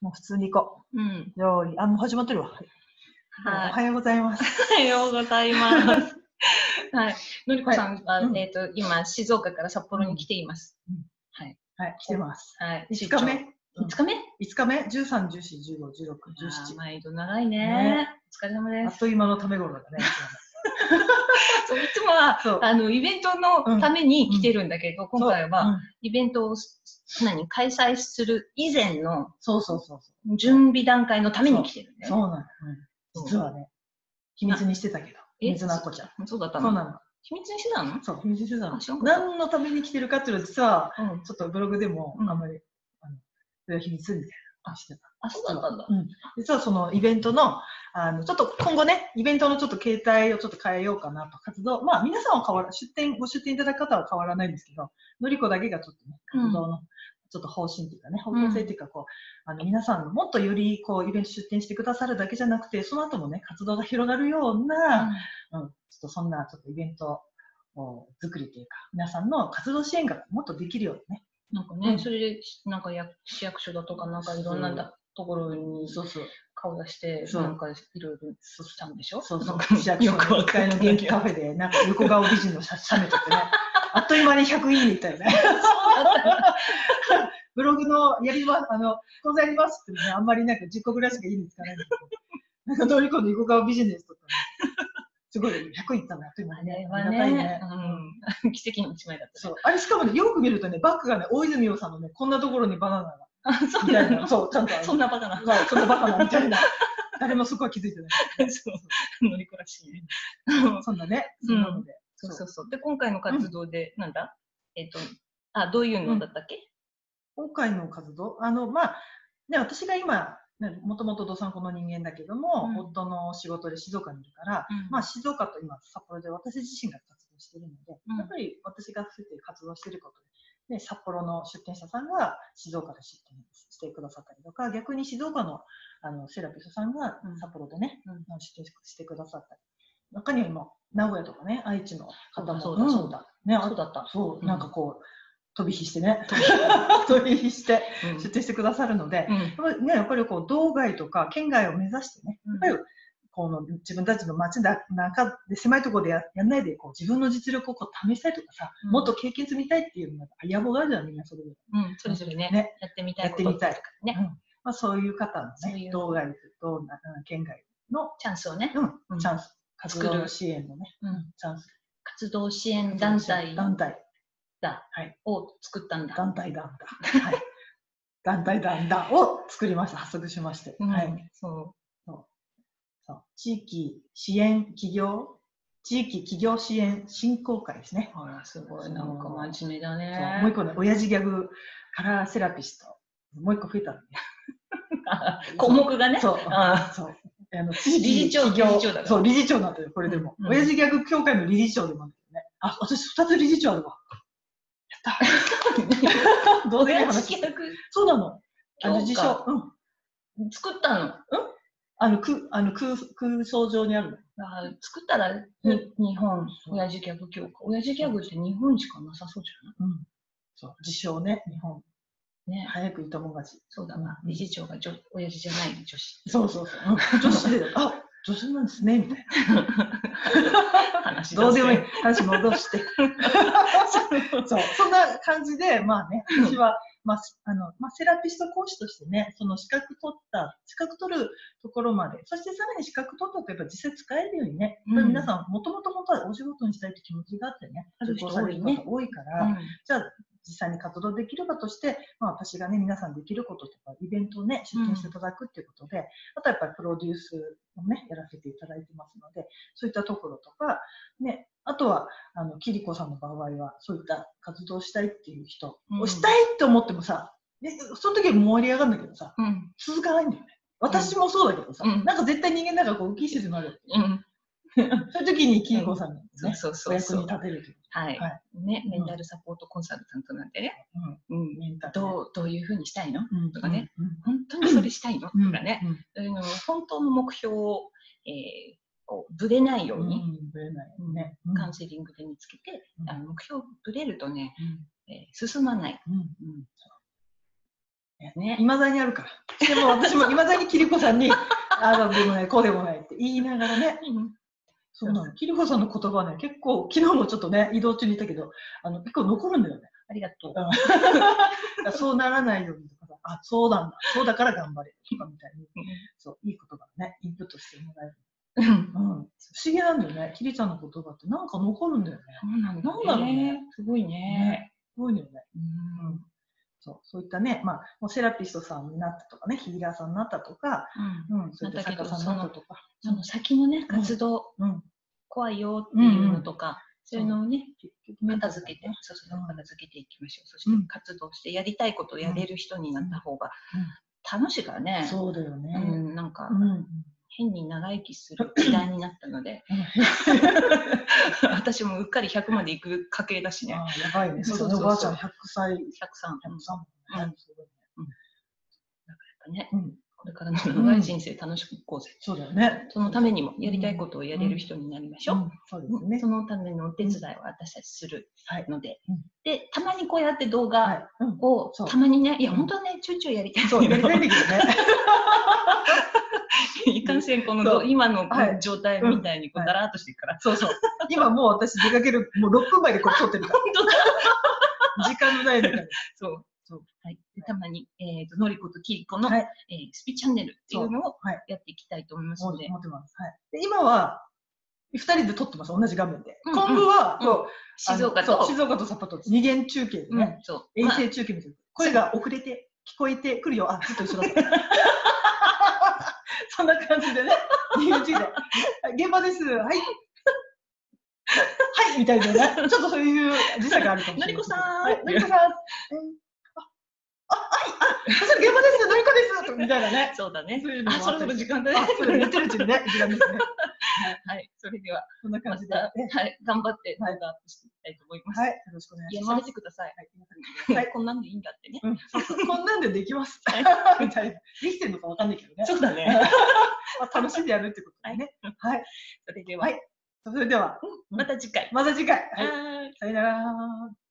もう普通に行こうん。う。よーい、あ、もう始まってるわ。はいおははようございます。い。おはようございます。はい。のりこさんは、うんえっ、と、今、静岡から札幌に来ています。うんはい。はい、来てます。はい。5日目。5日目？5日目 ?13、14、15、16、あー17。毎度長いねねお疲れ様です。あっという間のため頃だね。そういつもはあのイベントのために来てるんだけど、今回は、うんイベントを何開催する以前のそうそうそう。準備段階のために来てるんだよ。そうなの。うん実はね、秘密にしてたけど。え？水のあこちゃん。そうだったの？そうなの。秘密にしてたの？そう、秘密にしてたの何のために来てるかっていうのは実は、うん。ちょっとブログでもうんあんまり、あの、それは秘密みたいなのしてた。あ、そうだったんだ。うん、実はそのイベントの、あの、ちょっと今後ね、イベントのちょっと形態をちょっと変えようかなと、活動、まあ皆さんは変わら、出店、ご出店いただく方は変わらないんですけど、のりこだけがちょっとね、活動の、ちょっと方針っていうかね、方向性っていうか、こう、あの、皆さんのもっとより、こう、イベント出店してくださるだけじゃなくて、その後もね、活動が広がるような、うん、ちょっとそんな、ちょっとイベントを作りというか、皆さんの活動支援がもっとできるようにね。なんかね、うん。それで、なんかや市役所だとか、なんかいろんなだところにそうそう。顔出して、なんかいろいろしたんでしょ？そうそう市役所よくわの1かんない階の元気カフェで、なんか横顔美人の写写メ撮ってね、あっという間に100いいねいったよね。ブログのやります、あの、講座やりますってね、あんまりなんか10個ぐらいしかいいねつかないんだけど、なんか通り込んで横顔美人ですとかね、すごい100いったのあっという間あにね。れはありがたいね、うん、奇跡の一枚だったね。そう。あれしかもね、よく見るとね、バッグがね、大泉洋さんのね、こんなところにバナナが。あ、そうな。の？そう、ちゃんと。そんなバカな。そうそんなバカなみたいな。誰もそこは気づいてない。そう、乗りこらしいね。そんなね、うんそんなので。そうそうそう。で、今回の活動で、なんだ？えっと、あ、どういうのだったっけ？今回の活動、あの、まあ、ね、私が今、ね、もともとどさんこの人間だけども、うん夫の仕事で静岡にいるから、うんまあ、静岡と今、札幌で私自身が活動しているので、うんやっぱり私がそうやって活動していることで、ね、札幌の出店者さんが静岡で出店してくださったりとか、逆に静岡のあのセラピストさんがうん。札幌でね、うん。出店してくださったり、中には今、名古屋とかね、愛知の方も、そうだそうだ。ね、そうだった。そう、うん。なんかこう、飛び火してね、飛び火してうん。出店してくださるので、うん。やっぱりね、やっぱりこう、道外とか県外を目指してね、うん。やっぱりこの自分たちの街だ中で狭いところでややんないでこう自分の実力をこう試したいとかさ、うん。もっと経験積みたいっていうのが野望があるじゃんみんなそれぞれ、うん、それぞれね、ね。やってみたいやってみたいね、うん。まあ、そういう方のね道外とな県外の、チャンスをね、うん。うん。チャンス。活動の支援のね、うん。チャンス。活動支援団体。団体。だ、はい。を作ったんだ。団体団だ、はい、団体団だを作りました。発足しまして、うん。はい。そそう地域支援企業、地域企業支援振興会ですね。う。ほら、すごい、なんか真面目だそうね。もう一個ね、親父ギャグカラーセラピスト。もう一個増えたのね。あ項目がね。そう。あそう。あの地理事長企業理事長だそう、理事長なんだよ、これでも。うん親父ギャグ協会の理事長でもあるんだよね。あ、私二つ理事長あるわ。やった。どうでも話そうなの。あの、協会自称。うん。作ったの？あの、空、あの空、空想上にあるの？あ作ったら、に日本、親父ギャグ協会。親父ギャグって日本しかなさそうじゃうん。そう。自称ね、日本。ないね。早くいたもん勝ち。そうだな。うん理事長が女親父じゃない女子。そうそうそう。う ん女子で、あ、女子なんですね、みたい話な。どうでもいい出。話戻して。そう、そんな感じで、まあね、私は、まあ、あの、まあ、セラピスト講師としてね、その資格取った、資格取るところまで、そしてさらに資格取ったとやっぱ実際使えるようにね、うん皆さん、もともと本当はお仕事にしたいって気持ちがあってね、ある人多いね方多いから、うん。じゃあ、実際に活動できる場として、まあ、私がね、皆さんできることとか、イベントをね、出展していただくっていうことで、あとはやっぱりプロデュースをね、やらせていただいてますので、そういったところとか、ね、あとは、あの、キリコさんの場合は、そういった活動をしたいっていう人、うんをしたいって思ってもさ、ね、その時は盛り上がるんだけどさ、うん。続かないんだよね。私もそうだけどさ、うんなんか絶対人間だからこう浮き沈まる。うん。そういう時にキリコさんがね、そうそうおそうそう。役に。立てるという。はい。は。ね、メンタルサポートコンサルタントなんでね。うん。どう、どういうふうにしたいの？うん。とかね。うん。本当にそれしたいの？とうん。かね。うん。本当の目標を、えーこうぶれないように、うん、ぶれないね。カウンセリングで見つけて、うん。あの目標ぶれるとね、うん。えー進まない。うん。うん。ねねいまだにあるから。でも私もいまだにキリコさんに、ああでもない、こうでもないって言いながらね、そうなの。キリコさんの言葉ね、結構、昨日もちょっとね、移動中にいたけど、あの、結構残るんだよね。ありがとう。うん そうならないようにとかさ、あ、そうなんだ。そうだから頑張れ。とかみたいに、そう、いい言葉をね、インプットしてもらえる。うんうん。不思議なんだよね。キリちゃんの言葉ってなんか残るんだよね。そうなんだなんだろうね。すごいね。ねすごいよね。うんうん。そう、そういったね、まあ、もうセラピストさんになったとかね、ヒーラーさんになったとか、うん、そういった作家さんになったとか。その先のね、活動、うん。怖いよっていうのとか、そういうのをね、メ片付けて、そうそう片付けていきましょう。そして活動してやりたいことをやれる人になった方が楽しいからね。そうだよね。うん、なんかうん。変に長生きする 時代になったので、私もうっかり100まで行く家系だしね。やばいね。そう。そうおばあちゃん100歳、103。103うんもんね。すごいね、うん。これからの長い人生楽しくいこうぜ。そうだよね。そのためにもやりたいことをやれる人になりましょう。うんそうですねそ。のためのお手伝いを私たちするはい。ので、うんで、たまにこうやって動は画。を、たまにね、いや、うん本当はね、ちょいちょいやりたいそう、やりたいんだけどね。いかんせん、この今のはい状態みたいにこううんだらーっとしてるから。そうそう。今もう私出かける、もう6分前でこれ撮ってるから。本当だ時間ないのから。そう。そう。はい。でたまに、えっ、と、のりこときりこの、はいえースピチャンネルっていうのをはいやっていきたいと思います思ので、ってます。はい。で、今は、2人で撮ってます。同じ画面で。うんうん今後は、うん静岡と、静岡と札幌と二元中継でうんね、そう。衛まあ星中継みたいな。声が遅れて、聞こえてくるよ。あ、ずっと一緒だった。そんな感じでね、で。現場です。はい。はい、みたいなね。ちょっとそういう時差があるかもしれない。のりこさんはい、のりこさん。えーあ、あ、はい、あ、それ現場です。のりこです。みたいなね。そうだねそういう。あ、そろそろ時間だねあ、。そうだ、言ってるうちにね、時間ですね。はい。それでは、そんなま感じで。はい。頑張って動画アップしていきたいと思います。はい、よろしくお願いします。てください。はいはい。こんなんでいいんだってね。こんなんでできます。みたいな。できてるのかわかんないけどね。そうだね。まあ楽しんでやるってことだね。はい。それでは、はいそれでは、また次回。また次回。はい。はいさよなら。